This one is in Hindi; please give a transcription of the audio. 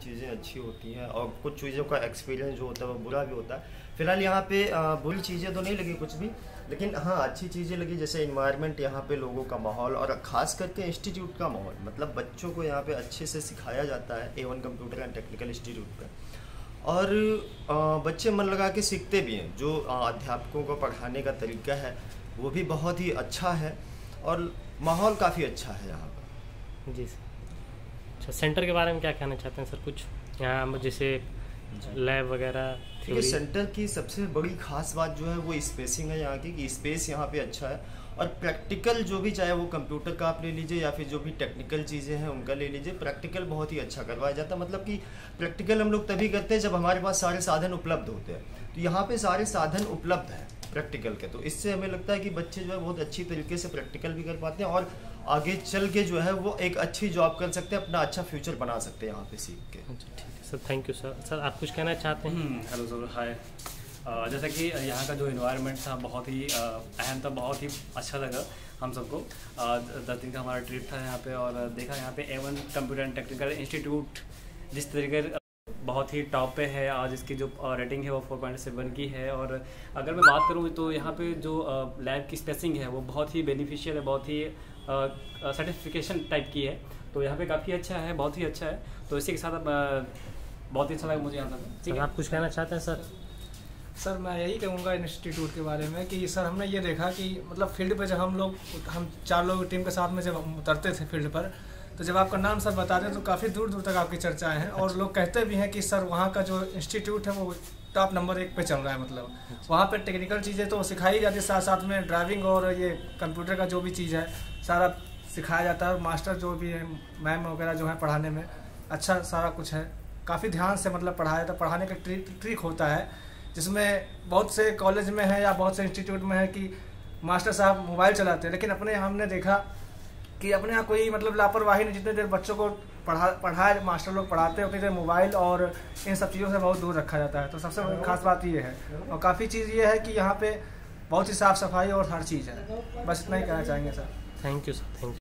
चीज़ें अच्छी होती हैं और कुछ चीज़ों का एक्सपीरियंस जो होता है वो बुरा भी होता है। फ़िलहाल यहाँ पे बुरी चीज़ें तो नहीं लगी कुछ भी, लेकिन हाँ अच्छी चीज़ें लगी जैसे इन्वायरमेंट यहाँ पे लोगों का माहौल और ख़ास करके इंस्टीट्यूट का माहौल। मतलब बच्चों को यहाँ पे अच्छे से सिखाया जाता है A computer and technical institute पर और बच्चे मन लगा के सीखते भी हैं, जो अध्यापकों को पढ़ाने का तरीका है, वो भी बहुत ही अच्छा है और माहौल काफ़ी अच्छा है यहाँ पर। जी सर। अच्छा सेंटर के बारे में क्या कहना चाहते हैं सर? कुछ यहाँ जैसे लैब वगैरह देखिए सेंटर की सबसे बड़ी खास बात जो है वो स्पेसिंग है यहाँ की कि स्पेस यहाँ पे अच्छा है। और प्रैक्टिकल जो भी चाहे वो कंप्यूटर का आप ले लीजिए या फिर जो भी टेक्निकल चीज़ें हैं उनका ले लीजिए प्रैक्टिकल बहुत ही अच्छा करवाया जाता है। मतलब कि प्रैक्टिकल हम लोग तभी करते हैं जब हमारे पास सारे साधन उपलब्ध होते हैं। तो यहाँ पे सारे साधन उपलब्ध हैं। प्रैक्टिकल के। तो इससे हमें लगता है कि बच्चे जो है बहुत अच्छी तरीके से प्रैक्टिकल भी कर पाते हैं और आगे चल के जो है वो एक अच्छी जॉब कर सकते हैं अपना अच्छा फ्यूचर बना सकते हैं यहाँ पे सीख के। अच्छा ठीक है। Sir thank you sir sir आप कुछ कहना चाहते हैं? हेलो सर हाय जैसा कि यहाँ का जो इन्वायरमेंट था बहुत ही अहम था बहुत ही अच्छा लगा हम सबको। दस दिन का हमारा ट्रिप था यहाँ पे और देखा यहाँ पे Avon computer and technical institute जिस तरीके बहुत ही टॉप पे है। आज इसकी जो रेटिंग है वो 4.7 की है और अगर मैं बात करूँ तो यहाँ पे जो लैब की स्पेसिंग है वो बहुत ही बेनिफिशियल है बहुत ही सर्टिफिकेशन टाइप की है। तो यहाँ पे काफ़ी अच्छा है बहुत ही अच्छा है। तो इसी के साथ अब बहुत ही अच्छा लगा मुझे यहाँ ठीक है? आप कुछ कहना चाहते हैं सर? सर मैं यही कहूँगा इंस्टीट्यूट के बारे में कि सर हमने ये देखा कि मतलब फ़ील्ड पर जब हम लोग हम चार लोग टीम के साथ में जब हम उतरते थे फ़ील्ड पर तो जब आपका नाम सर बताते हैं तो काफ़ी दूर दूर तक आपकी चर्चाएँ हैं और लोग कहते भी हैं कि सर वहाँ का जो इंस्टीट्यूट है वो टॉप नंबर एक पे चल रहा है मतलब। वहाँ पे टेक्निकल चीज़ें तो सिखाई जाती है साथ साथ में ड्राइविंग और ये कंप्यूटर का जो भी चीज़ है सारा सिखाया जाता है और मास्टर जो भी है मैम वगैरह जो है पढ़ाने में अच्छा सारा कुछ है। काफ़ी ध्यान से मतलब पढ़ाया जाता पढ़ाने का ट्रिक ट्रिक होता है जिसमें बहुत से कॉलेज में है या बहुत से इंस्टीट्यूट में है कि मास्टर साहब मोबाइल चलाते हैं लेकिन अपने हमने देखा कि अपने यहाँ कोई मतलब लापरवाही नहीं, जितने देर बच्चों को पढ़ा पढ़ाए मास्टर लोग पढ़ाते हैं, उतनी देर मोबाइल और इन सब चीज़ों से बहुत दूर रखा जाता है। तो सबसे खास बात ये है। और काफ़ी चीज़ ये है कि यहाँ पे बहुत ही साफ़ सफ़ाई और हर चीज़ है। बस इतना ही कहना चाहेंगे, sir. Thank you sir thank you